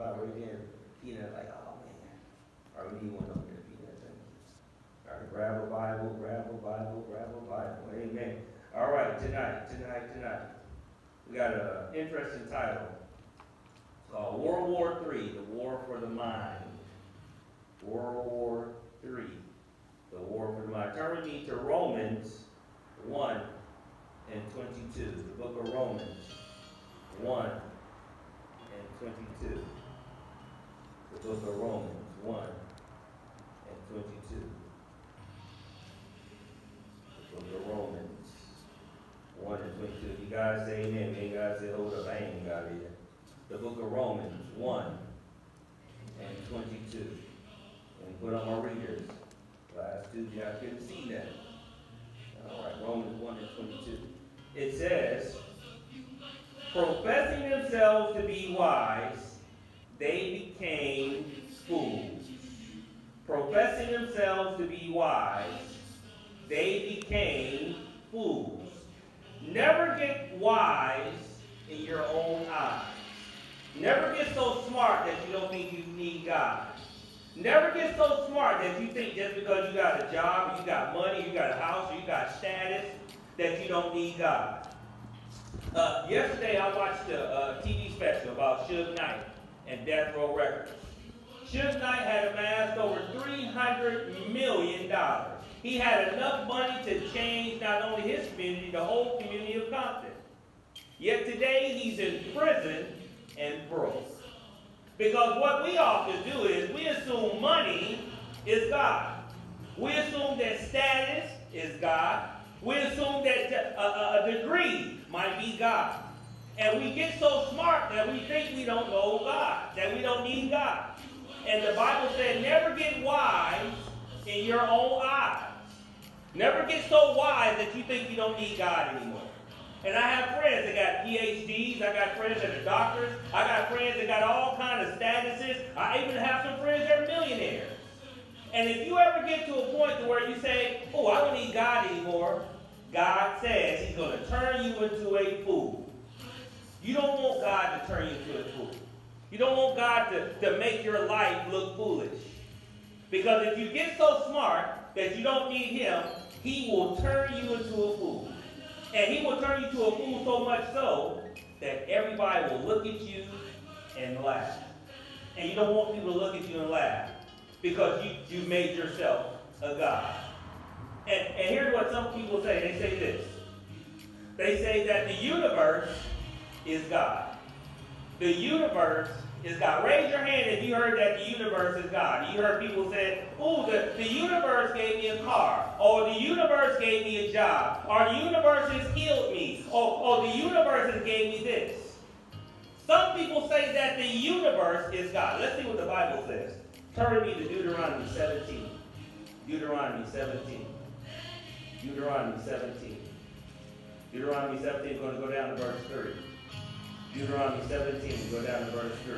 Right there. Peanut like, oh man. Right, we need one over there, Peanut. You. All right, grab a Bible, grab a Bible, grab a Bible. Amen. All right, tonight, tonight, tonight. We got an interesting title. Called World War III, the War for the Mind. World War III, the War for the Mind. Turn with me to Romans 1 and 22. The book of Romans 1 and 22. The book of Romans 1 and 22. The book of Romans 1 and 22. You guys say amen, me guys say hold up, I ain't got it. The book of Romans 1 and 22. And put on my readers. Last two, y'all couldn't see that. All right, Romans 1 and 22. It says, professing themselves to be wise, they became fools. Professing themselves to be wise, they became fools. Never get wise in your own eyes. Never get so smart that you don't think you need God. Never get so smart that you think just because you got a job, you got money, you got a house, you got status, that you don't need God. Uh, yesterday I watched a, a, TV special about Suge Knight and Death Row Records. Suge Knight had amassed over $300 million. He had enough money to change not only his community, the whole community of Compton. Yet today he's in prison and broke. Because what we often do is we assume money is God. We assume that status is God. We assume that a, a, degree might be God. And we get so smart that we think we don't know God, that we don't need God. And the Bible said, never get wise in your own eyes. Never get so wise that you think you don't need God anymore. And I have friends that got PhDs. I got friends that are doctors. I got friends that got all kinds of statuses. I even have some friends that are millionaires. And if you ever get to a point to where you say, oh, I don't need God anymore, God says he's going to turn you into a fool. You don't want God to turn you into a fool. You don't want God to, to make your life look foolish. Because if you get so smart that you don't need him, he will turn you into a fool. And he will turn you to a fool so much so that everybody will look at you and laugh. And you don't want people to look at you and laugh because you, you made yourself a God. And, and here's what some people say. They say this. They say that the universe is God. The universe is God. Raise your hand if you heard that the universe is God. You heard people say, oh, the, the universe gave me a car. Or the universe gave me a job. Or the universe has healed me. Or, or the universe has gave me this. Some people say that the universe is God. Let's see what the Bible says. Turn me to Deuteronomy 17. Deuteronomy 17. Deuteronomy 17. Deuteronomy 17 is going to go down to verse 3. Deuteronomy 17, go down to verse 3.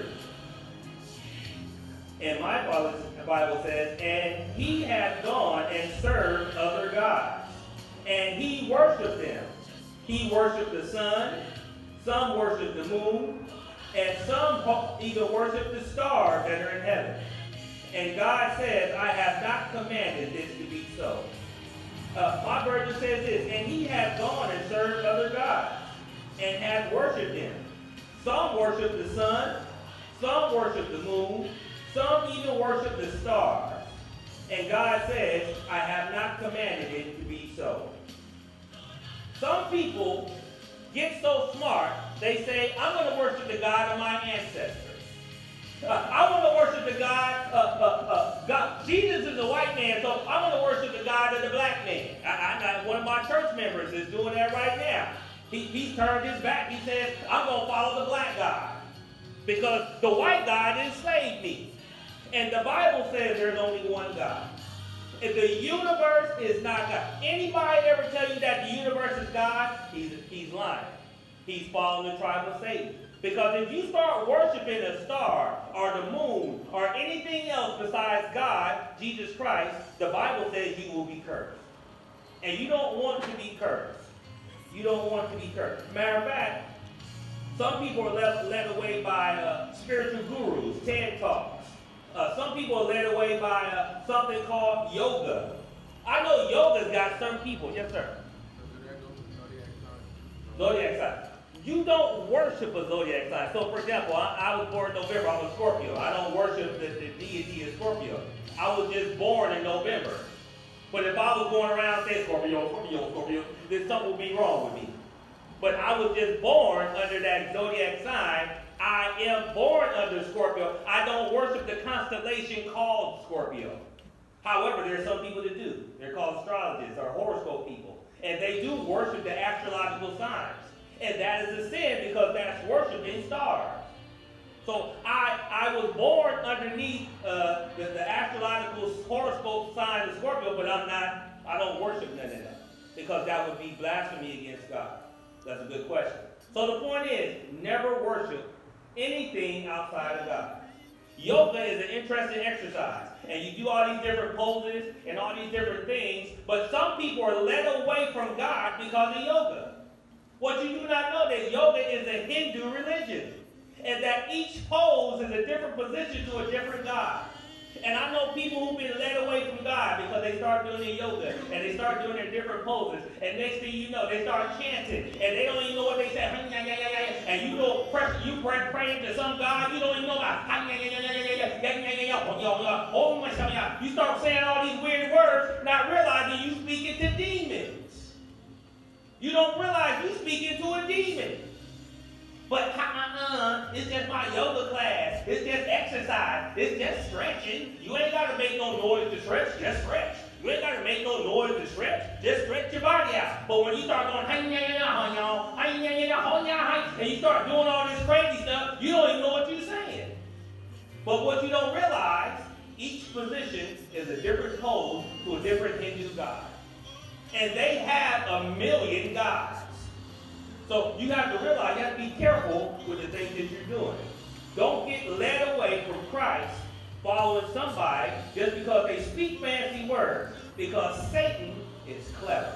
And my Bible says, And he had gone and served other gods, and he worshiped them. He worshiped the sun, some worshiped the moon, and some even worshiped the stars that are in heaven. And God says, I have not commanded this to be so. Uh, my version says this, and he had gone and served other gods, and had worshipped them. Some worship the sun, some worship the moon, some even worship the stars. And God says, I have not commanded it to be so. Some people get so smart, they say, I'm going to worship the God of my ancestors. I want to worship the God, uh, uh, uh, God. Jesus is a white man, so I want to worship the God of the black man. I, I, one of my church members is doing that right now. He, he turned his back. He said, I'm going to follow the black God because the white God enslaved me. And the Bible says there's only one God. If the universe is not God, anybody ever tell you that the universe is God, he's, he's lying. He's following the tribe of Satan. Because if you start worshiping a star or the moon or anything else besides God, Jesus Christ, the Bible says you will be cursed. And you don't want to be cursed. You don't want to be cursed. Matter of fact, some people are led, led away by uh, spiritual gurus. TED Talks. Uh, some people are led away by uh, something called yoga. I know yoga's got some people. Yes, sir. Zodiac sign. You don't worship a zodiac sign. So, for example, I, I was born in November. I'm a Scorpio. I don't worship the, the deity of Scorpio. I was just born in November. But if I was going around saying Scorpio, Scorpio, Scorpio, then something would be wrong with me. But I was just born under that zodiac sign. I am born under Scorpio. I don't worship the constellation called Scorpio. However, there are some people that do. They're called astrologists or horoscope people. And they do worship the astrological signs. And that is a sin because that's. So I, I was born underneath uh, the, the astrological horoscope sign of Scorpio, but I'm not, I don't worship none of that. Because that would be blasphemy against God. That's a good question. So the point is, never worship anything outside of God. Yoga is an interesting exercise. And you do all these different poses and all these different things, but some people are led away from God because of yoga. What you do not know that yoga is a Hindu religion. And that each pose is a different position to a different God. And I know people who've been led away from God because they start doing their yoga and they start doing their different poses. And next thing you know, they start chanting and they don't even know what they say. And you press, you pray, praying to some God you don't even know about. You start saying all these weird words, not realizing you speaking to demons. You don't realize you speaking to a demon. But uh-uh, it's just my yoga class. It's just exercise. It's just stretching. You ain't got to make no noise to stretch. Just stretch. You ain't got to make no noise to stretch. Just stretch your body out. But when you start going, and you start doing all this crazy stuff, you don't even know what you're saying. But what you don't realize, each position is a different pose to a different Hindu god. And they have a million gods. So you have to realize, you have to be careful with the things that you're doing. Don't get led away from Christ following somebody just because they speak fancy words. Because Satan is clever.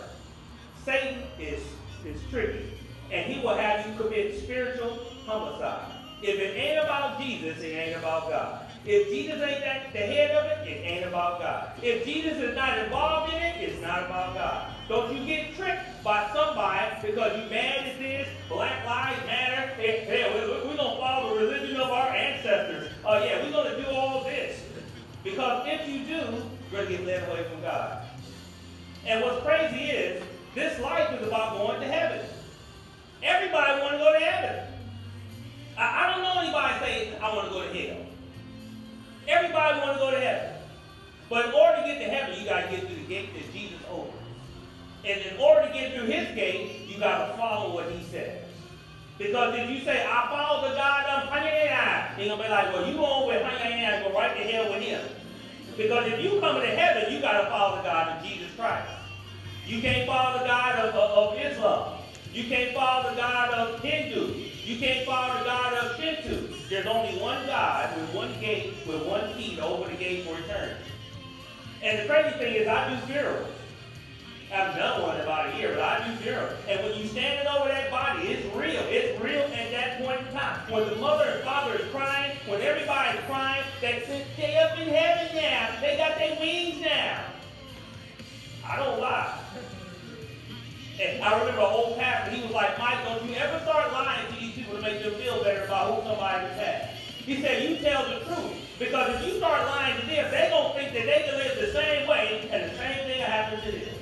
Satan is, is tricky. And he will have you commit spiritual homicide. If it ain't about Jesus, it ain't about God. If Jesus ain't that, the head of it, it ain't about God. If Jesus is not involved in it, it's not about God. Don't you get tricked by somebody because you mad at this, Black Lives Matter, eh, eh, hey, we're, we're going to follow the religion of our ancestors. Oh, yeah, we're going to do all this. Because if you do, you're going to get led away from God. And what's crazy is, this life is about going to heaven. Everybody want to go to heaven. I, I don't know anybody saying, I want to go to hell. Everybody want to go to heaven. But in order to get to heaven, you got to get through the gate that Jesus opens. And in order to get through his gate, you got to follow what he says. Because if you say, I follow the God of Hanyaya, he's going to be like, well, you go with Hanyaya and go right to hell with him. Because if you come to heaven, you got to follow the God of Jesus Christ. You can't follow the God of, of, of Islam. You can't follow the God of Hindu. You can't follow the God of Shinto. There's only one God with one gate, with one key to open the gate for eternity. And the crazy thing is, I do funerals. I've done one in about a year, but I do zero. And when you standing over that body, it's real. It's real at that point in time. When the mother and father is crying, when everybody's crying, they they up in heaven now. They got their wings now. I don't lie. And I remember an old pastor, he was like, Mike, don't you ever start lying to these people to make them feel better about who somebody is He said, you tell the truth. Because if you start lying to them, they're going to think that they can live the same way, and the same thing will happen to them.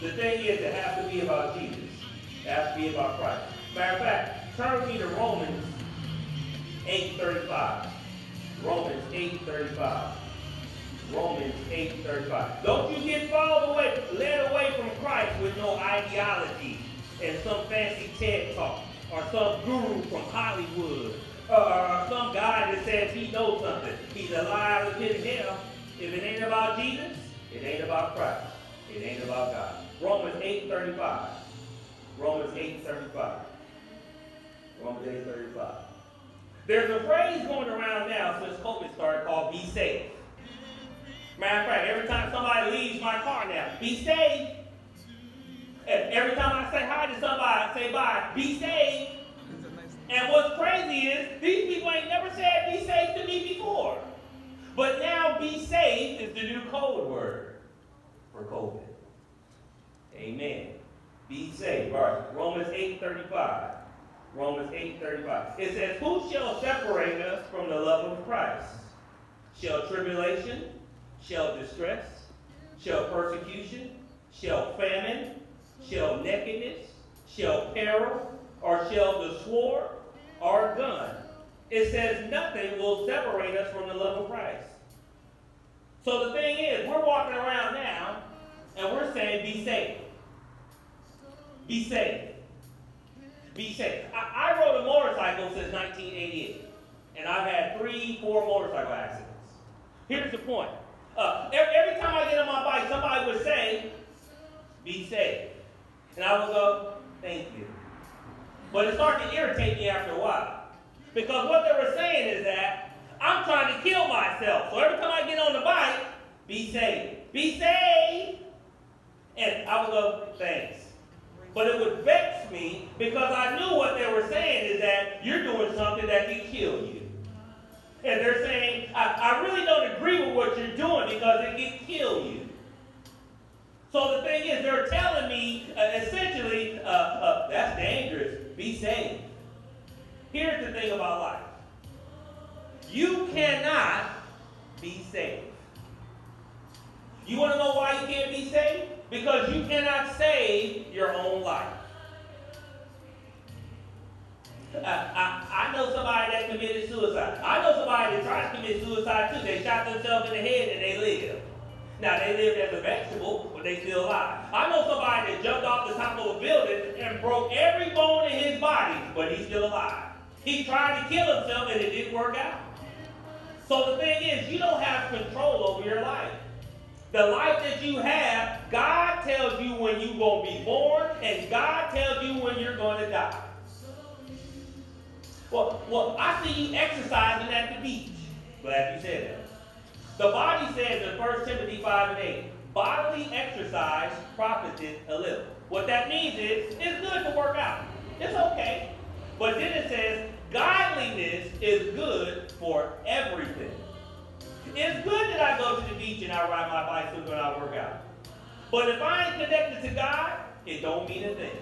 The thing is, it has to be about Jesus. It has to be about Christ. Matter of fact, turn me to Romans 8.35. Romans 8.35. Romans 8.35. Don't you get followed away, led away from Christ with no ideology and some fancy TED talk or some guru from Hollywood uh, or some guy that says he knows something. He's a liar pit hell. If it ain't about Jesus, it ain't about Christ. It ain't about God. Romans 8.35. Romans 8.35. Romans 8.35. There's a phrase going around now since COVID started called be safe. Matter of fact, every time somebody leaves my car now, be safe. And every time I say hi to somebody, I say bye, be safe. And what's crazy is, these people ain't never said be safe to me before. But now be safe is the new code word for COVID. Amen. Be safe. All right. Romans 8 35. Romans 8 35. It says, Who shall separate us from the love of Christ? Shall tribulation? Shall distress? Shall persecution? Shall famine? Shall nakedness? Shall peril? Or shall the sword? Or gun? It says nothing will separate us from the love of Christ. So the thing is, we're walking around now and we're saying, be safe. Be safe. Be safe. I, I rode a motorcycle since 1988, and I've had three, four motorcycle accidents. Here's the point. Uh, every, every time I get on my bike, somebody would say, be safe. And I would go, thank you. But it started to irritate me after a while. Because what they were saying is that I'm trying to kill myself. So every time I get on the bike, be safe. Be safe. And I would go, thanks. But it would vex me because I knew what they were saying is that you're doing something that can kill you. And they're saying, I, I really don't agree with what you're doing because it can kill you. So the thing is, they're telling me uh, essentially, uh, uh, that's dangerous. Be safe. Here's the thing about life. You cannot be safe. You want to know why you can't be safe? Because you cannot save your own life. I, I, I know somebody that committed suicide. I know somebody that tried to commit suicide too. They shot themselves in the head and they lived. Now they lived as a vegetable, but they still alive. I know somebody that jumped off the top of a building and broke every bone in his body, but he's still alive. He tried to kill himself and it didn't work out. So the thing is, you don't have control over your life. The life that you have, God tells you when you're going to be born, and God tells you when you're going to die. Well, well, I see you exercising at the beach. Glad you said that. The body says in 1 Timothy 5 and 8, bodily exercise profiteth a little. What that means is, it's good to work out. It's okay. But then it says, godliness is good for everything. It's good that I go to the beach and I ride my bicycle and I work out. But if I ain't connected to God, it don't mean a thing.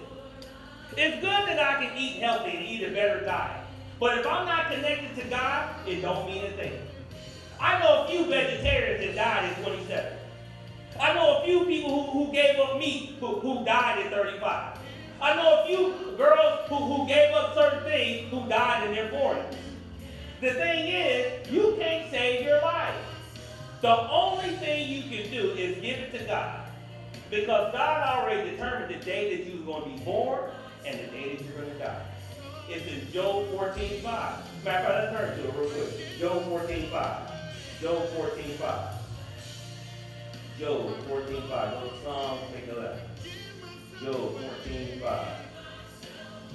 It's good that I can eat healthy and eat a better diet. But if I'm not connected to God, it don't mean a thing. I know a few vegetarians that died at 27. I know a few people who, who gave up meat who, who died at 35. I know a few girls who, who gave up certain things who died in their 40s. The thing is, you can't save your life. The only thing you can do is give it to God. Because God already determined the day that you were going to be born and the day that you're going to die. It's in Job 14, 5. Matter of fact, let's turn to it real quick. Job 14, 5. Job 14, 5. Job 14, 5. Go to Psalm, take a left. Job 14, 5.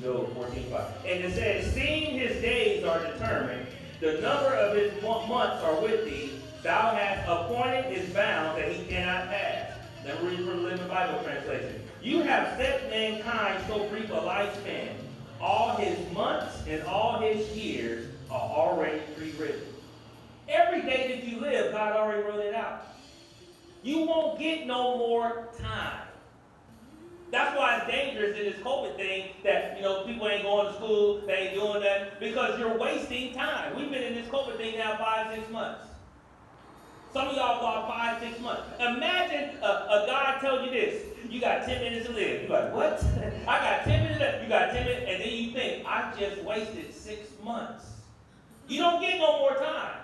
Job 14, 5. And it says, Seeing his days are determined, the number of his months are with thee, thou hast appointed his bounds that he cannot pass. Let me read from the Living Bible translation. You have set mankind so brief a lifespan. All his months and all his years are already pre-written. Every day that you live, God already wrote it out. You won't get no more time. That's why it's dangerous in this COVID thing that, you know, people ain't going to school, they ain't doing that, because you're wasting time. We've been in this COVID thing now five, six months. Some of y'all thought five, six months. Imagine a, a God telling you this. You got 10 minutes to live. You're like, what? I got 10 minutes left. You got 10 minutes, and then you think, I just wasted six months. You don't get no more time.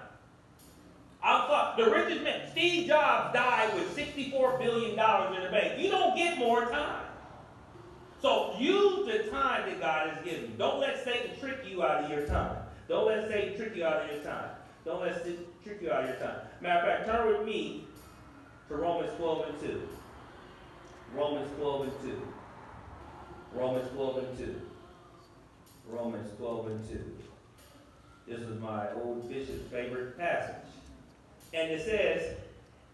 I thought the richest man, Steve Jobs died with $64 billion in the bank. You don't get more time. So use the time that God has given you. Don't let Satan trick you out of your time. Don't let Satan trick you out of your time. Don't let Satan trick you out of your time. Matter of fact, turn with me to Romans 12 and 2. Romans 12 and 2. Romans 12 and 2. Romans 12 and 2. This is my old bishop's favorite passage. And it says,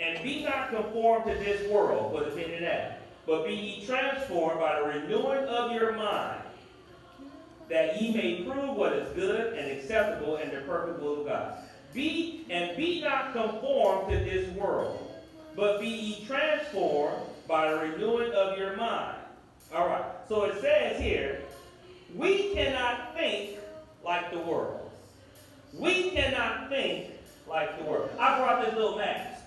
And be not conformed to this world, pin in that but be ye transformed by the renewing of your mind, that ye may prove what is good and acceptable and the perfect will of God. be and be not conformed to this world, but be ye transformed by the renewing of your mind. All right. So it says here, we cannot think like the world. We cannot think like the world. I brought this little mask.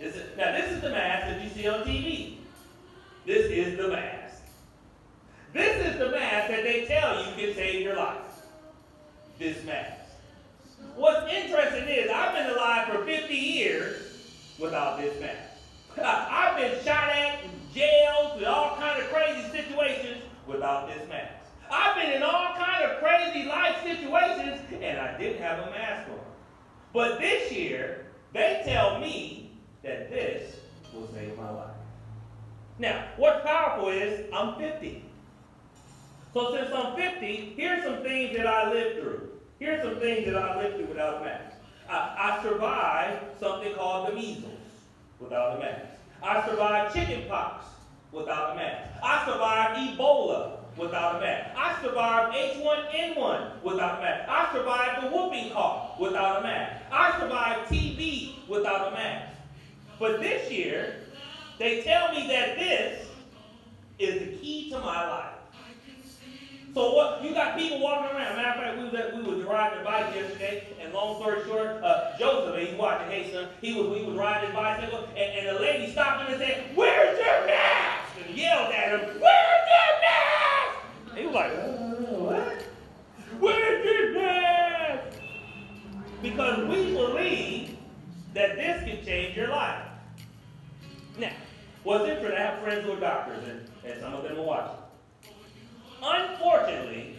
This is, now this is the mask that you see on TV. This is the mask. This is the mask that they tell you can save your life. This mask. What's interesting is I've been alive for 50 years without this mask. I've been shot at, jailed, in all kind of crazy situations without this mask. I've been in all kind of crazy life situations and I didn't have a mask on. But this year, they tell me that this will save my life. Now, what's powerful is I'm 50. So since I'm 50, here's some things that I lived through. Here's some things that I lived through without a mask. I, I survived something called the measles without a mask. I survived chickenpox without a mask. I survived Ebola without a mask. I survived H1N1 without a mask. I survived the whooping cough without a mask. I survived TB without a mask. But this year, they tell me that this is the key to my life. So what you got people walking around. Matter of fact, we was we were riding a bike yesterday, and long story short, uh, Joseph, he's watching, hey son, he was we was riding his bicycle, and, and the lady stopped him and said, Where's your mask? And yelled at him, Where's your mask? he was like, what? Where's your mask? Because we believe that this can change your life. Now, what's interesting, I have friends who are doctors, and, and some of them are watching. Unfortunately,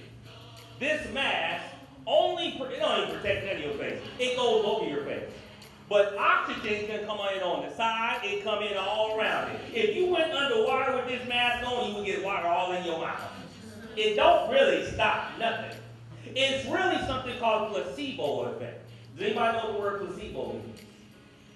this mask only, it don't even protect any of your face. It goes over your face. But oxygen can come in on the side, it come in all around it. If you went underwater with this mask on, you would get water all in your mouth. It don't really stop nothing. It's really something called placebo effect. Does anybody know the word placebo means?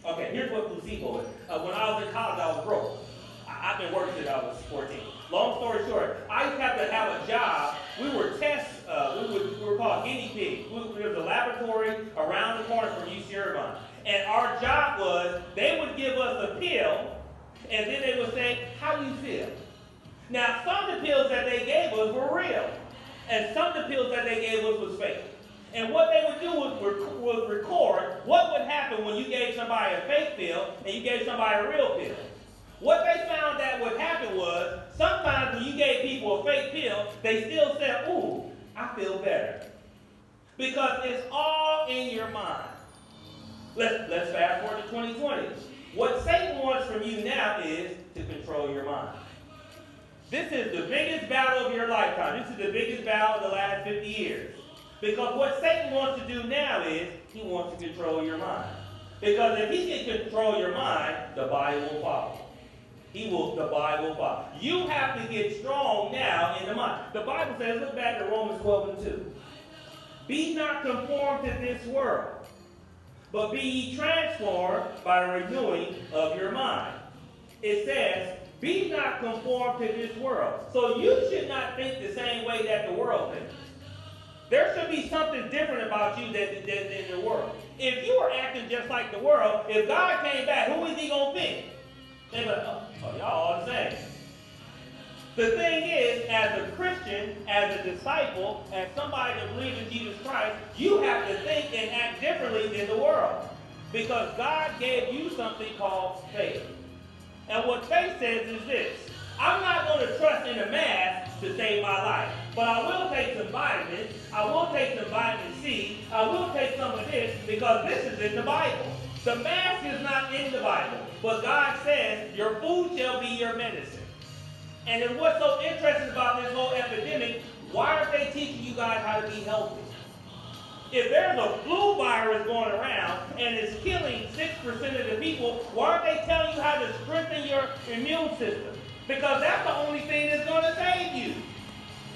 Okay, here's what placebo is. Uh, when I was in college, I was broke. I, have been working since I was 14. Long story short, I used to have to have a job. We were test, uh, we, would, we were called guinea pigs. We, there was a laboratory around the corner from UC Irvine. And our job was they would give us a pill, and then they would say, how do you feel? Now, some of the pills that they gave us were real, and some of the pills that they gave us was fake. And what they would do was, was record what would happen when you gave somebody a fake pill and you gave somebody a real pill. What they found that would happen was, sometimes when you gave people a fake pill, they still said, ooh, I feel better. Because it's all in your mind. Let's, let's fast forward to 2020. What Satan wants from you now is to control your mind. This is the biggest battle of your lifetime. This is the biggest battle of the last 50 years. Because what Satan wants to do now is he wants to control your mind. Because if he can control your mind, the body will follow. He will, the Bible will You have to get strong now in the mind. The Bible says, look back at Romans 12 and 2. Be not conformed to this world, but be ye transformed by the renewing of your mind. It says, be not conformed to this world. So you should not think the same way that the world thinks. There should be something different about you than, than, than the world. If you were acting just like the world, if God came back, who is he going to think? They like, oh, oh, y'all all the same. The thing is, as a Christian, as a disciple, as somebody that believes in Jesus Christ, you have to think and act differently than the world. Because God gave you something called faith. And what faith says is this. I'm not going to trust in a mask to save my life. But I will take some vitamins. I will take some vitamin C. I will take some of this because this is in the Bible. The mask is not in the Bible, but God says your food shall be your medicine. And then what's so interesting about this whole epidemic, why aren't they teaching you guys how to be healthy? If there's a flu virus going around and it's killing 6% of the people, why aren't they telling you how to strengthen your immune system? Because that's the only thing that's going to save you.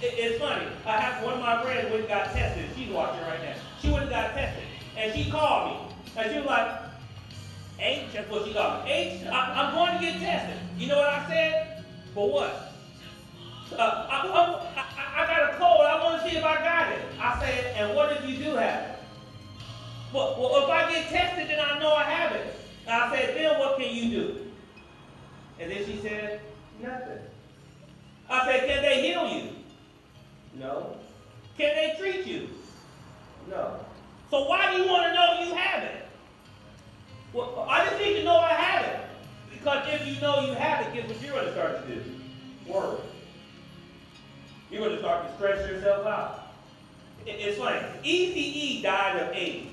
It, it's funny. I have one of my friends went and got tested. She's watching right now. She went and got tested. And she called me. And she was like, H, that's what she me. H, I, I'm going to get tested. You know what I said? For what? Uh, I, I, I, got a cold. I want to see if I got it. I said, and what if you do have it? Well, well if I get tested, then I know I have it. And I said, then what can you do? And then she said, nothing. I said, can they heal you? No. Can they treat you? No. So why do you want to know you have it? Well, I just need to know I have it. Because if you know you have it, guess what you're going to start to do? Worry. You're going to start to stress yourself out. It's funny. Eazy died of AIDS.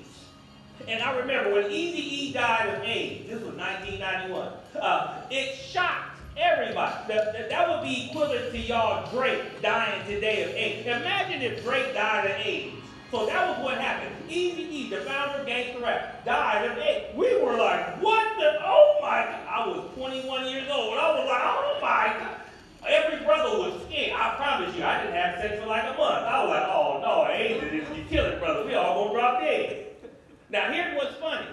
And I remember when Eazy died of AIDS, this was 1991, uh, it shocked everybody. That, that, that, would be equivalent to y'all Drake dying today of AIDS. Imagine if Drake died of AIDS. So that was what happened. Eazy E, the founder of gangster rap, died of AIDS. We were like, what the, oh my God. I was 21 years old. I was like, oh my God. Every brother was scared. I promise you, I didn't have sex for like a month. I was like, oh no, AIDS is you killing brother. We all gonna drop dead. Now here's what's funny.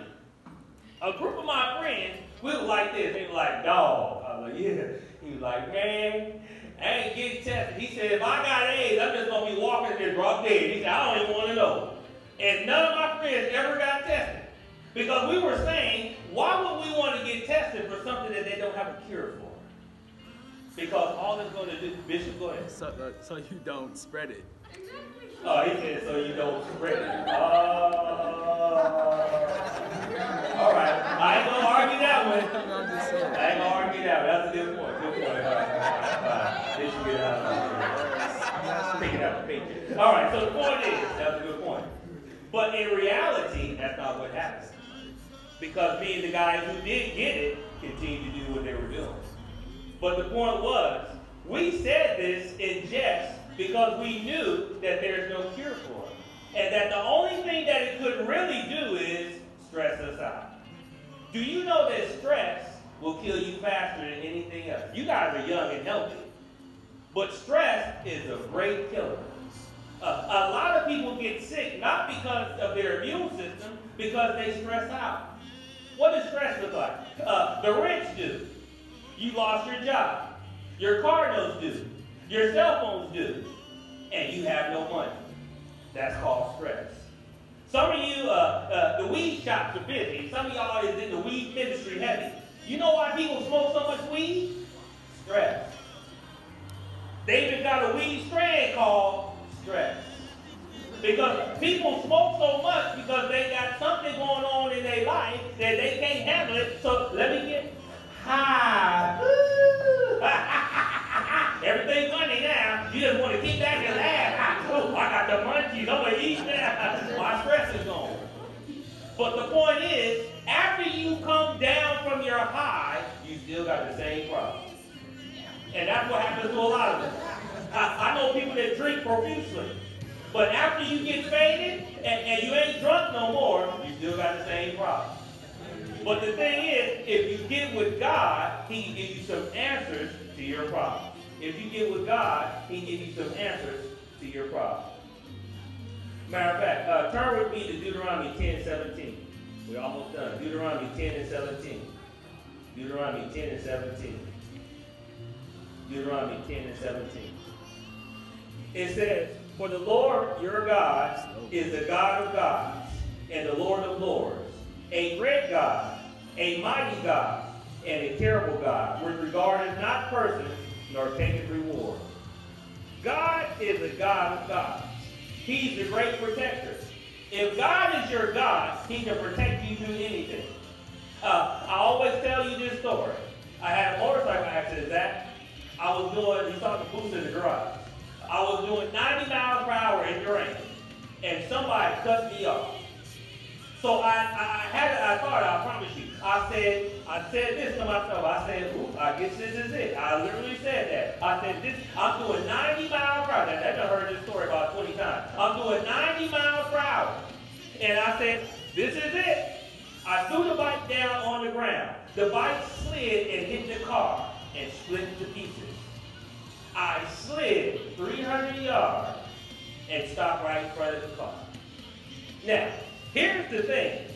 A group of my friends, we were like this. They were like, dog. I was like, yeah. He was like, man, I ain't getting tested. He said, if I got AIDS, I'm just going to be walking and drop dead. He said, I don't even want to know. And none of my friends ever got tested. Because we were saying, why would we want to get tested for something that they don't have a cure for? Because all it's going to do, Bishop, go ahead. So, uh, so you don't spread it. Oh, he said so you don't spread it. Uh, all right. I ain't gonna argue that one. I ain't gonna argue that one. That's a good point. Good point. All right. All right. This should get out. Take it out the picture. All right. So the point is, that's a good point. But in reality, that's not what happened. Because me and the guys who did get it continued to do what they were doing. But the point was, we said this in jest because we knew that there's no cure for it. And that the only thing that it could really do is stress us out. Do you know that stress will kill you faster than anything else? You guys are young and healthy. But stress is a great killer. Uh, a lot of people get sick not because of their immune system, because they stress out. What does stress look like? Uh, the rich do. You lost your job. Your car notes due. Your cell phones due. And you have no money. That's called stress. Some of you, uh, uh, the weed shops are busy. Some of y'all is in the weed ministry heavy. You know why people smoke so much weed? Stress. They even got a weed strand called stress. Because people smoke so much because they got something going on in their life that they can't handle it. So let me get high. Everything's funny now. You just want to keep back and laugh. Oh, I got the munchies. I'm going to eat now. My stress is gone. But the point is, after you come down from your high, you still got the same problem. And that's what happens to a lot of us. I, I know people that drink profusely. But after you get faded and, and you ain't drunk no more, you still got the same problem. But the thing is, if you get with God, he can give you some answers to your problem. If you get with God, he can give you some answers to your problem. Matter of fact, uh, turn with me to Deuteronomy 10, 17. We're almost done. Deuteronomy 10 and 17. Deuteronomy 10 and 17. Deuteronomy 10 and 17. It says, For the Lord your God is the God of gods and the Lord of lords, a great God, a mighty God, and a terrible God, which regardeth not persons nor taketh reward. God is a God of gods. He's the great protector. If God is your God, he can protect you through anything. Uh, I always tell you this story. I had a motorcycle accident, that I was doing, you saw the boost in the garage. I was doing 90 miles per hour in Durango, and somebody cut me off. So I, I had, I thought, I promise you, I said, I said this to myself. I said, ooh, I guess this is it. I literally said that. I said, this, I'm doing 90 miles per hour. I've heard this story about 20 times. I'm doing 90 miles per hour. And I said, this is it. I threw the bike down on the ground. The bike slid and hit the car and split to pieces. I slid 300 yards and stopped right in front of the car. Now, Here's the thing.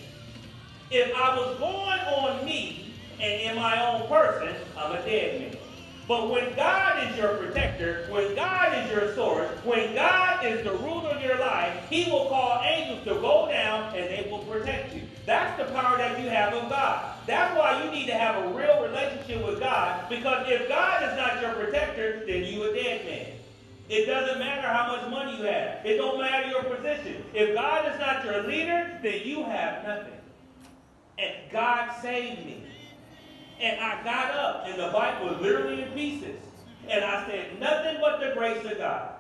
If I was going on me and in my own person, I'm a dead man. But when God is your protector, when God is your source, when God is the ruler of your life, he will call angels to go down and they will protect you. That's the power that you have of God. That's why you need to have a real relationship with God. Because if God is not your protector, then you a dead man. It doesn't matter how much money you have. It don't matter your position. If God is not your leader, then you have nothing. And God saved me. And I got up, and the bike was literally in pieces. And I said, nothing but the grace of God.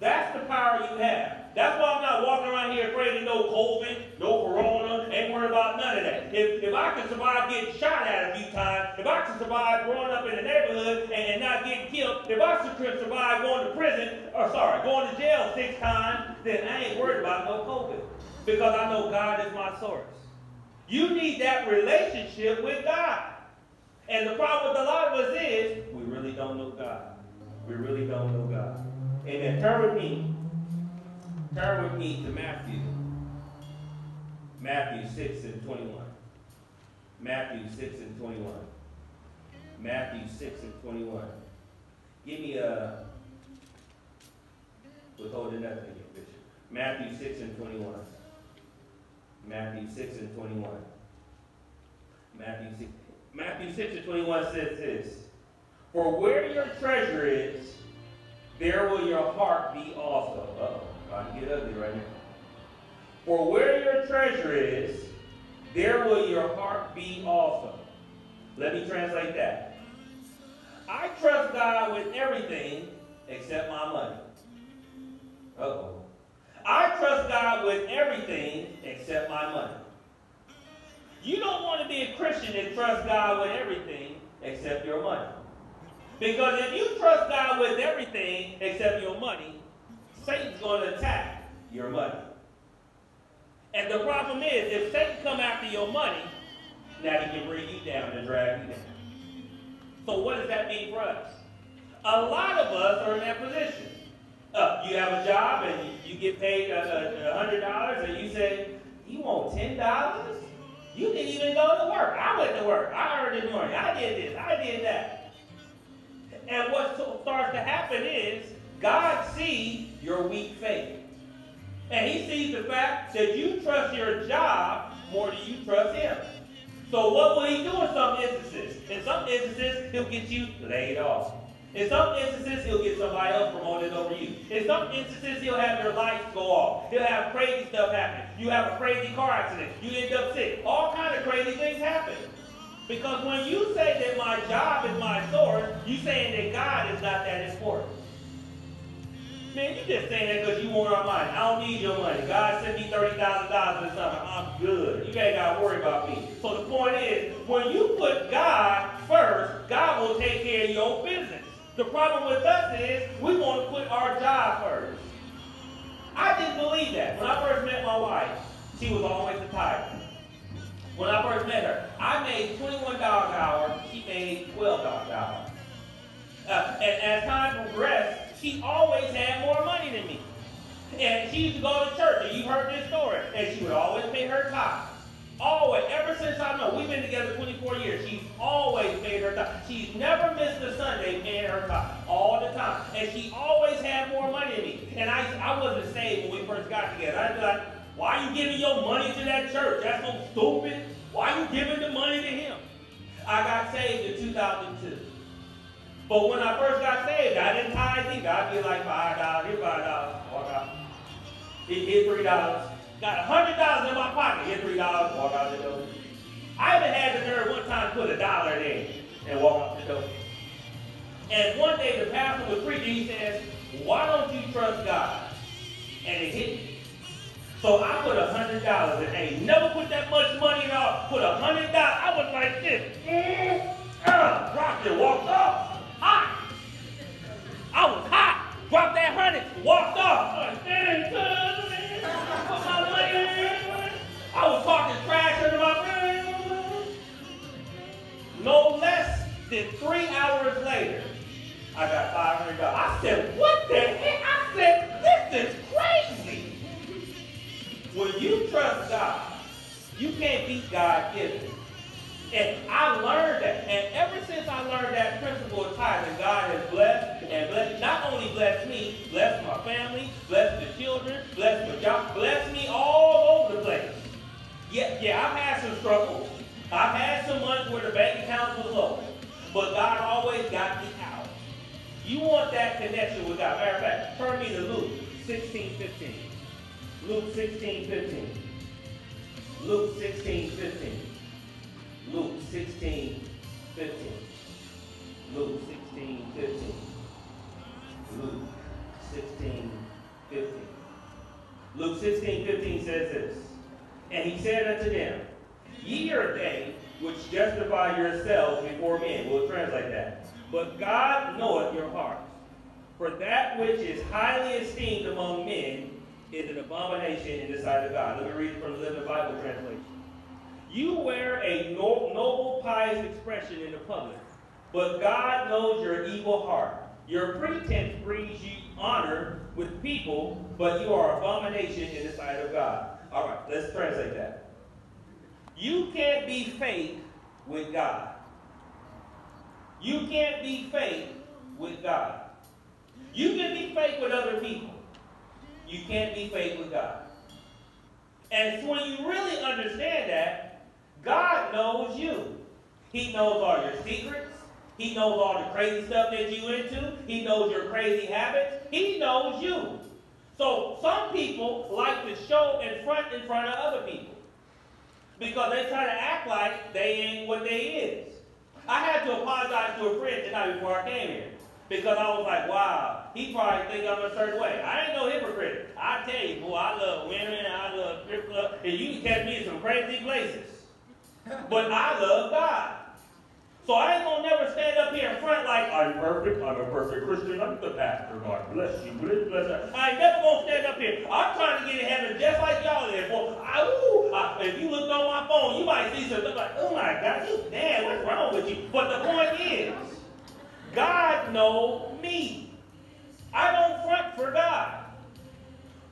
That's the power you have. That's why I'm not walking around here afraid of no COVID, no corona, ain't worried about none of that. If, if I can survive getting shot at a few times, if I can survive growing up in the neighborhood and, and not getting killed, if I can survive going to prison, or sorry, going to jail six times, then I ain't worried about no COVID. Because I know God is my source. You need that relationship with God. And the problem with a lot of us is we really don't know God. We really don't know God. Amen. Turn with me. Turn with me to Matthew. Matthew 6 and 21. Matthew 6 and 21. Matthew 6 and 21. Give me a withholding nothing, Bishop. Matthew 6 and 21. Matthew 6 and 21. Matthew 6. Matthew 6 and 21 says this. For where your treasure is, there will your heart be also. Uh-oh, about to get ugly right now. For where your treasure is, there will your heart be also. Let me translate that. I trust God with everything except my money. Uh-oh. I trust God with everything except my money. You don't want to be a Christian and trust God with everything except your money. Because if you trust God with everything except your money, Satan's going to attack your money. And the problem is, if Satan come after your money, now he can bring you down and drag you down. So what does that mean for us? A lot of us are in that position. Uh, you have a job and you, you get paid a $100 and you say, you want $10? You didn't even go to work. I went to work. I earned this money. I did this. I did that. And what starts to happen is God sees your weak faith. And he sees the fact that you trust your job more than you trust him. So what will he do in some instances? In some instances, he'll get you laid off. In some instances, he'll get somebody else promoted over you. In some instances, he'll have your lights go off. He'll have crazy stuff happen. You have a crazy car accident. You end up sick. All kind of crazy things happen. Because when you say that my job is my source, you're saying that God is not that important. Man, you just saying that because you want our money. I don't need your money. God sent me $30,000 in the summer. I'm good. You ain't got to worry about me. So the point is, when you put God first, God will take care of your business. The problem with us is we want to put our job first. I didn't believe that. When I first met my wife, she was always a tiger. When I first met her, I made $21 an hour. She made $12 an hour. Uh, and as time progressed, she always had more money than me. And she used to go to church, and you heard this story, and she would always pay her tithe. Always, ever since I know, we've been together 24 years, she's always paid her tithe. She's never missed a Sunday paying her tithe, all the time. And she always had more money than me. And I, I wasn't saved when we first got together. I'd be like, why are you giving your money to that church? That's so stupid. Why are you giving the money to him? I got saved in 2002. But when I first got saved, I didn't tithe either. I'd be like five dollars, here five dollars, walk out. Here three dollars. Got a hundred dollars in my pocket, here three dollars, walk out the door. I even had the nerve one time to put a dollar in and walk out the door. And one day the pastor was preaching, he says, why don't you trust God? And it hit me. So I put a hundred dollars in. Ain't never put that much money in. I put a hundred dollars. I was like this. Mm, uh, dropped it, walked off hot. I was hot. Dropped that hundred, walked off. I was talking trash under my No less than three hours later, I got $500. I said, what the heck? I said, this is crazy. When you trust God, you can't beat God given. And I learned that. And ever since I learned that principle of tithing, God has blessed and blessed, not only blessed me, blessed my family, blessed the children, blessed my job, blessed me all over the place. Yeah, yeah, I've had some struggles. I've had some months where the bank account was low, but God always got me out. You want that connection with God. Matter of fact, turn me to Luke 16, 15. Luke 16, 15. Luke 16, 15. Luke 16, 15. Luke 16, 15. Luke 16, 15. Luke 16, 15 says this. And he said unto them, Ye are they which justify yourselves before men. We'll translate that. But God knoweth your hearts. For that which is highly esteemed among men is an abomination in the sight of God. Let me read from the Living Bible translation. You wear a noble, pious expression in the public, but God knows your evil heart. Your pretense brings you honor with people, but you are abomination in the sight of God. All right, let's translate that. You can't be fake with God. You can't be fake with God. You can be fake with other people. You can't be fake with God. And so when you really understand that, God knows you. He knows all your secrets. He knows all the crazy stuff that you into. He knows your crazy habits. He knows you. So some people like to show in front in front of other people because they try to act like they ain't what they is. I had to apologize to a friend tonight before I came here because I was like, wow, he probably think I'm a certain way. I ain't no hypocrite. I tell you, boy, I love women, and I love strip club, and you can catch me in some crazy places. But I love God. So I ain't gonna never stand up here in front like I'm perfect, I'm a perfect Christian, I'm the pastor, God bless you, bless, bless. I ain't never gonna stand up here. I'm trying to get in heaven just like y'all there. Boy, I, ooh, I, if you looked on my phone, you might see something like, oh my God, you damn, what's wrong with you? But the point is, God know me. I don't front for God.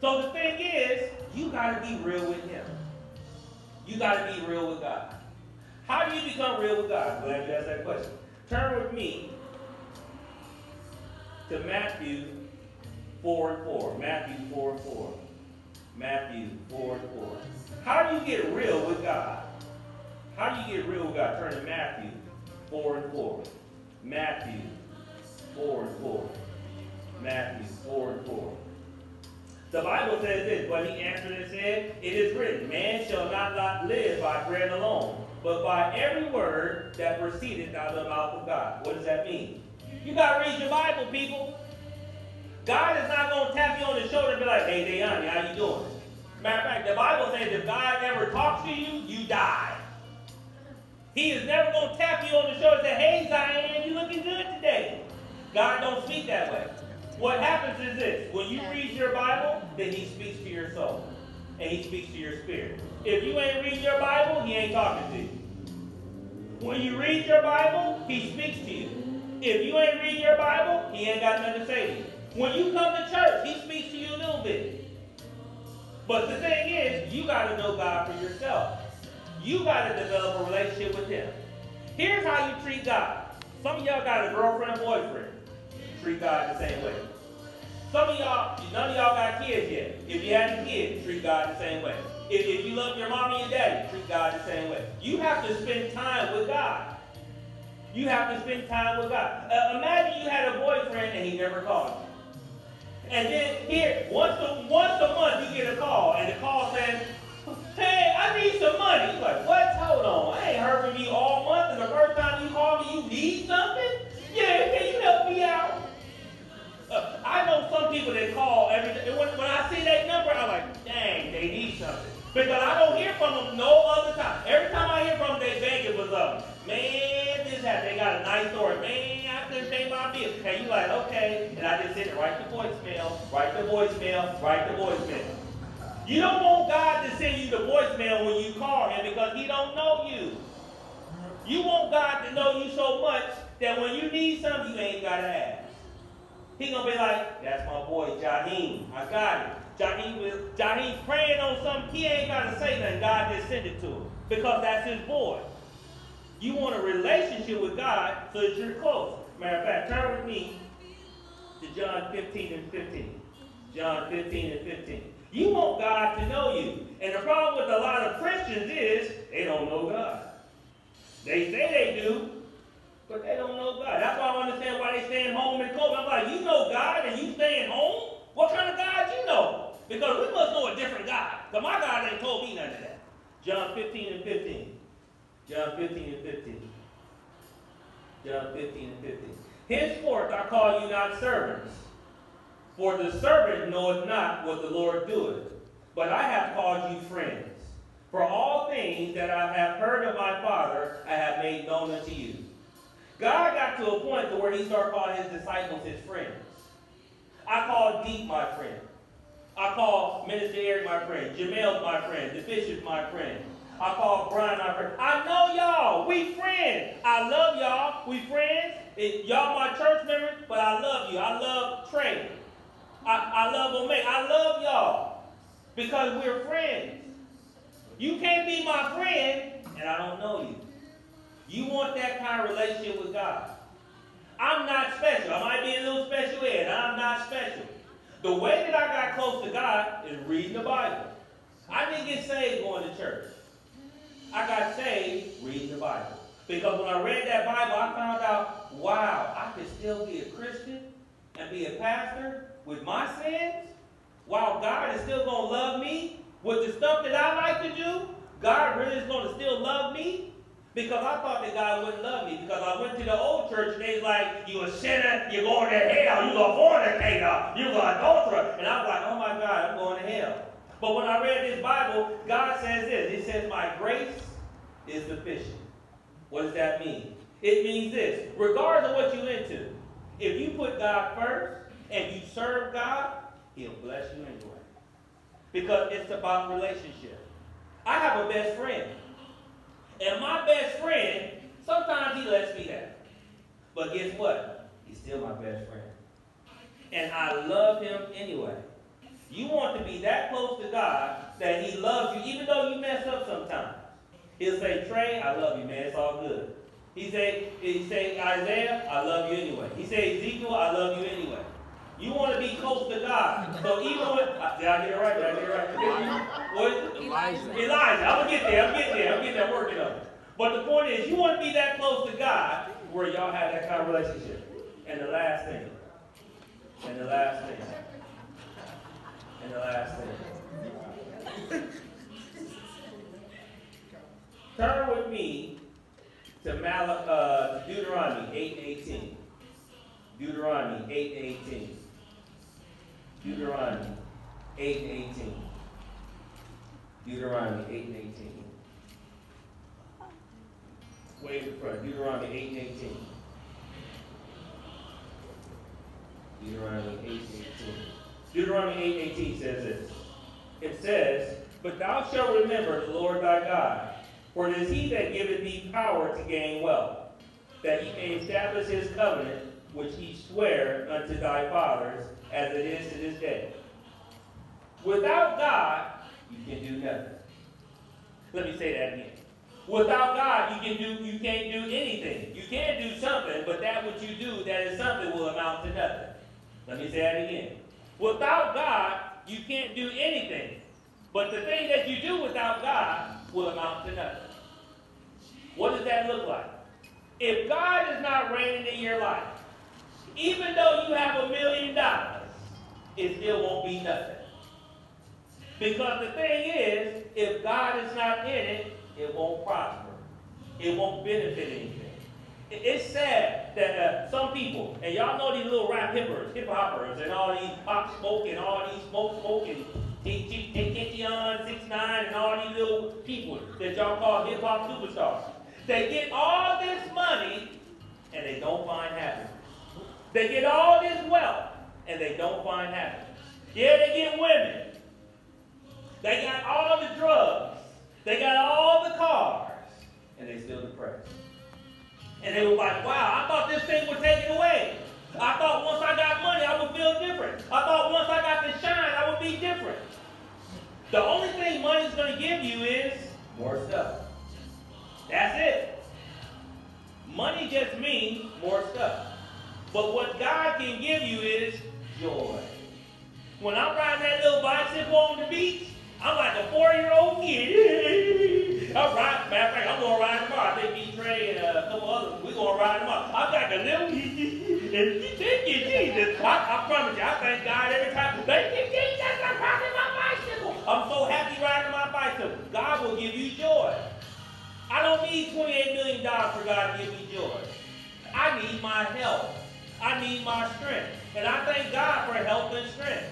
So the thing is, you gotta be real with Him. You gotta be real with God. How do you become real with God? Glad you asked that question. Turn with me to Matthew 4 and 4. Matthew 4 and 4. Matthew 4 and 4. How do you get real with God? How do you get real with God? Turn to Matthew 4 and 4. Matthew 4 and 4. Matthew 4 and 4. The Bible says this, but he answered and said, It is written, Man shall not live by bread alone, but by every word that proceedeth out of the mouth of God. What does that mean? You got to read your Bible, people. God is not going to tap you on the shoulder and be like, hey, Dayani, how you doing? Matter of fact, the Bible says if God ever talks to you, you die. He is never going to tap you on the shoulder and say, hey, Zion, you looking good today. God don't speak that way. What happens is this. When you read your Bible, then he speaks to your soul. And he speaks to your spirit. If you ain't read your Bible, he ain't talking to you. When you read your Bible, he speaks to you. If you ain't read your Bible, he ain't got nothing to say to you. When you come to church, he speaks to you a little bit. But the thing is, you got to know God for yourself. You got to develop a relationship with him. Here's how you treat God. Some of y'all got a girlfriend, boyfriend. Treat God the same way. Some of y'all, none of y'all got kids yet. If you have a kid, treat God the same way. If, if you love your mom and daddy, treat God the same way. You have to spend time with God. You have to spend time with God. Uh, imagine you had a boyfriend and he never called you. And then here, once a, once a month, you get a call, and the call says, hey, I need some money. You're like, what? Hold on. I ain't heard from you all month, and the first time you call me, you need something? Yeah, can you help me out? Uh, I know some people that call every day. When, when I see that number, I'm like, dang, they need something. Because I don't hear from them no other time. Every time I hear from them, they beg it was up. Man, this happened. They got a nice story. Man, I couldn't pay my bill. And you like, okay. And I just sit and write the voicemail, write the voicemail, write the voicemail. You don't want God to send you the voicemail when you call him because he don't know you. You want God to know you so much that when you need something, you ain't got to ask. He gonna be like, that's my boy Jaheem. I got it. Jaheem, will, Jaheem praying on something, he ain't got to say nothing. God just sent it to him because that's his boy. You want a relationship with God so that you're close. Matter of fact, turn with me to John 15 and 15. John 15 and 15. You want God to know you. And the problem with a lot of Christians is they don't know God. They say they do, but they don't know God. That's why I understand why they staying home in COVID. I'm like, you know God and you staying home? What kind of God you know? Because we must know a different God. Because my God ain't told me none of that. John 15 and 15. John 15 and 15. John 15 and 15. Henceforth I call you not servants, for the servant knoweth not what the Lord doeth, but I have called you friends. For all things that I have heard of my Father, I have made known unto you. God got to a point to where he started calling his disciples his friends. I call Deep my friend. I call Minister Eric my friend. Jamel's my friend. The Bishop's my friend. I call Brian my friend. I know y'all. We friends. I love y'all. We friends. Y'all my church members, but I love you. I love Trey. I, I love Omega. I love y'all because we're friends. You can't be my friend and I don't know you. You want that kind of relationship with God. I'm not special. I might be a little special ed. I'm not special. The way that I got close to God is reading the Bible. I didn't get saved going to church. I got saved reading the Bible. Because when I read that Bible, I found out, wow, I could still be a Christian and be a pastor with my sins. While God is still going to love me with the stuff that I like to do, God really is going to still love me because I thought that God wouldn't love me because I went to the old church and they was like, you a sinner, you're going to hell, you're a fornicator, you're an adulterer. And I was like, oh my God, I'm going to hell. But when I read this Bible, God says this. He says, my grace is sufficient. What does that mean? It means this. Regardless of what you're into, if you put God first and you serve God, he'll bless you anyway. Because it's about relationship. I have a best friend. And my best friend, sometimes he lets me down. But guess what? He's still my best friend. And I love him anyway. You want to be that close to God that he loves you, even though you mess up sometimes. He'll say, Trey, I love you, man. It's all good. He say, he say, Isaiah, I love you anyway. He say, Ezekiel, I love you anyway. You want to be close to God. So even with, uh, did I get it right? Did I get it right? What? Elijah. Elijah. I'm going to get there. I'm getting there. I'm getting there working on it. But the point is, you want to be that close to God where y'all have that kind of relationship. And the last thing. And the last thing. And the last thing. Turn with me to Mal uh, Deuteronomy 8.18. Deuteronomy 8.18. Deuteronomy 8.18. Deuteronomy 8.18. Way in front. Deuteronomy 8.18. Deuteronomy 8.18. Deuteronomy 8.18 says this. It says, But thou shalt remember the Lord thy God, for it is he that giveth thee power to gain wealth, that he may establish his covenant, which he sware unto thy fathers, as it is to this day. Without God, you can do nothing. Let me say that again. Without God, you can do you can't do anything. You can do something, but that what you do, that is something will amount to nothing. Let me say that again. Without God, you can't do anything. But the thing that you do without God will amount to nothing. What does that look like? If God is not reigning in your life, even though you have a million dollars, it still won't be nothing. Because the thing is, if God is not in it, it won't prosper. It won't benefit anything. It's sad that uh, some people, and y'all know these little rap hippers, hip hoppers, and all these pop smoke and all these smoke smoking, Tentian, 6 9 and all these little people that y'all call hip hop superstars. They get all this money and they don't find happiness. They get all this wealth and they don't find happiness. Yeah, they get women. They got all the drugs. They got all the cars. And they still depressed. And they were like, wow, I thought this thing would take it away. I thought once I got money, I would feel different. I thought once I got the shine, I would be different. The only thing money's going to give you is more stuff. That's it. Money just means more stuff. But what God can give you is joy. When I'm riding that little bicycle on the beach, I'm like a four-year-old kid. I'm riding, matter of fact, I'm going to ride tomorrow. I think me, Trey, and uh, a couple others, we're going to ride tomorrow. I've got a little Jesus. I, I promise you, I thank God every time. Thank you, Jesus, I'm riding my bicycle. I'm so happy riding my bicycle. God will give you joy. I don't need $28 million for God to give me joy. I need my help. I need my strength. And I thank God for health and strength.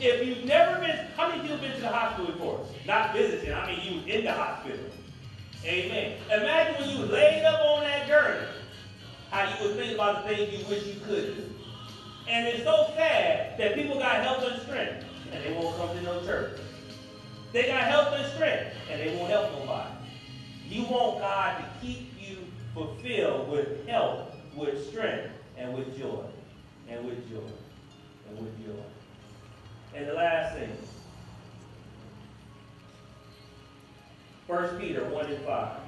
If you've never been, how many people been to the hospital before? Not visiting, I mean you in the hospital. Amen. Imagine when you laid up on that gurney, how you would think about the things you wish you could do. And it's so sad that people got health and strength, and they won't come to no church. They got health and strength, and they won't help nobody. You want God to keep you fulfilled with health, with strength, and with joy. And with joy. And with joy. And the last thing. 1 Peter 1 and 5.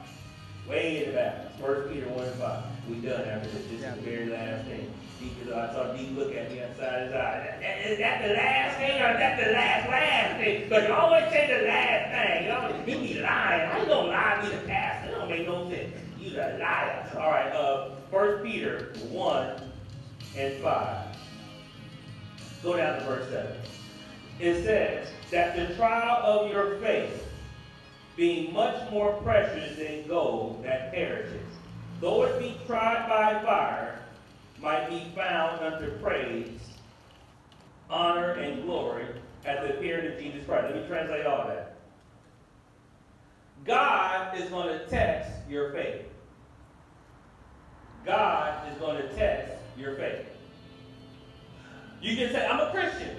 Way in the back. 1 Peter 1 and 5. We done after this. This is the very last thing. Deacon, I saw Deacon look at me outside his eye. Is that the last thing or is that the last, last thing? Because you always say the last thing. You always, you be lying. How you going to lie to the pastor? It don't make no sense. You're a liar. All right, uh, 1 Peter 1 and 5. Go down to verse 7. It says, that the trial of your faith, being much more precious than gold that perishes, though it be tried by fire, might be found unto praise, honor, and glory at the appearing of Jesus Christ. Let me translate all that. God is going to test your faith. God is going to test your faith. You can say, I'm a Christian.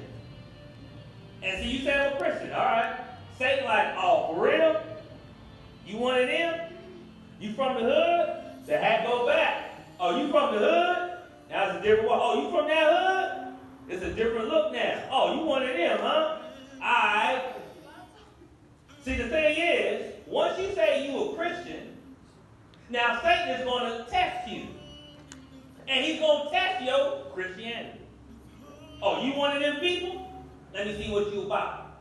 And see, you say I'm a Christian, all right? Say like, oh, for real? You one of them? You from the hood? The hat go back. Oh, you from the hood? Now it's a different one. Oh, you from that hood? It's a different look now. Oh, you one of them, huh? I. See, the thing is, once you say you a Christian, now Satan is going to test you. And he's going to test your Christianity. Oh, you one of them people? Let me see what you about.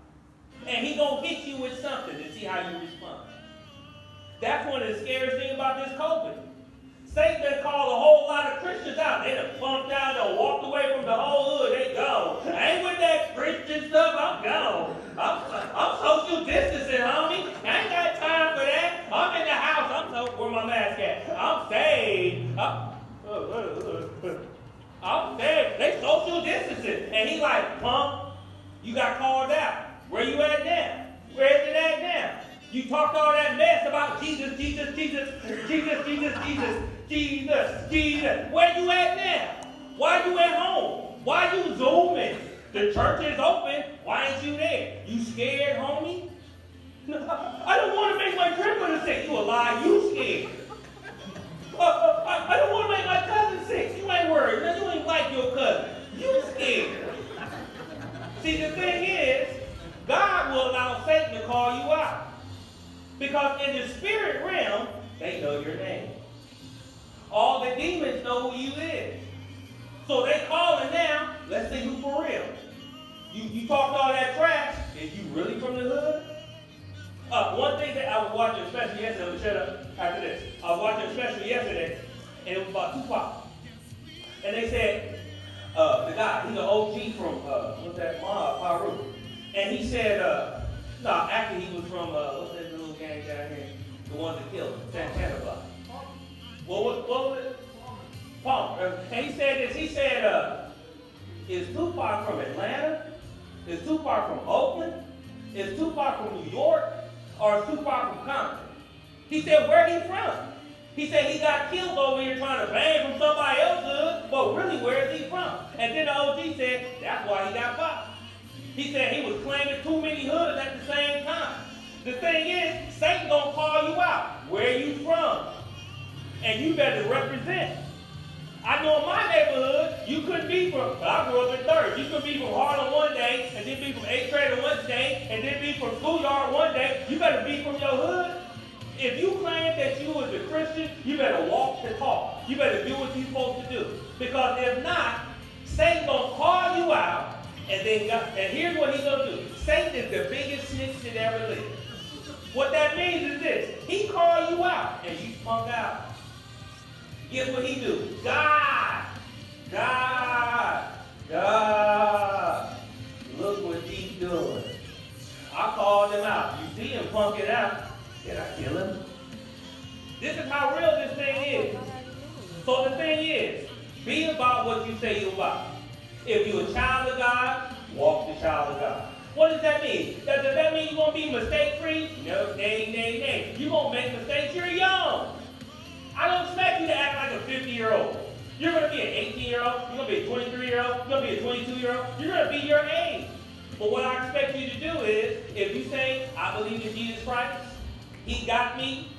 And he's going to hit you with something to see how you respond. That's one of the scariest things about this COVID. Satan called a whole lot of Christians out. They done plumped out, they walked away from the whole hood. They gone. I ain't with that Christian stuff. I'm gone. I'm, I'm social distancing, homie. I ain't got time for that. I'm in the house. I'm so, where my mask at? I'm saved. I'm, I'm. They social distancing. And he like, punk, you got called out. Where you at now? Where's it at now? You talked all that mess about Jesus, Jesus, Jesus, Jesus, Jesus, Jesus, Jesus, Jesus. Where you at now? Why you at home? Why you zooming? The church is open. Why ain't you there? You scared, homie? I don't want to make my grandmother sick. You a lie. You scared. Uh, I, I don't want to make my cousin sick. You ain't worried. No, you ain't like your cousin. You scared. See, the thing is, God will allow Satan to call you out. Because in the spirit realm, they know your name. All the demons know who you is. So they calling now, let's see who for real. You, you talked all that trash, is you really from the hood? Uh, one thing that I was watching, especially yesterday, I'm shut up after this. I was watching a special yesterday, and it was about Tupac. And they said, uh, the guy, he's an OG from, uh, what's that, Piru. And he said, uh, no, actually he was from, uh, what's that, little gang down here, the one that killed Santana Block. What was, what was it? Palmer. And he said this, he said, uh, is Tupac from Atlanta? Is Tupac from Oakland? Is Tupac from New York? Or is Tupac from Compton? He said, where he from? He said he got killed over here trying to bang from somebody else's but really, where is he from? And then the OG said, that's why he got popped. He said he was claiming too many hoods at the same time. The thing is, Satan gonna call you out. Where you from? And you better represent. I know in my neighborhood, you couldn't be from, I grew up in third. You could be from Harlem one day, and then be from 8th grade one day, and then be from schoolyard one day. You better be from your hood. If you claim that you was a Christian, you better walk the talk. You better do what you're supposed to do. Because if not, Satan gonna call you out, and then God, and here's what he's gonna do. Satan is the biggest snitch that ever lived. What that means is this. He called you out and you spunk out. Guess what he do? God God, God, look what he doing. I called him out. You see him punking out. Did I kill him? This is how real this thing is. So the thing is, be about what you say you're about. If you're a child of God, walk the child of God. What does that mean? Does, that mean you're going to be mistake free? No, nay, nay, nay. You're going to make mistakes. You're young. I don't expect you to act like a 50 year old. You're going to be an 18 year old. You're going to be a 23 year old. You're going to be a 22 year old. You're going to be your age. But what I expect you to do is, if you say, I believe in Jesus Christ, He got me,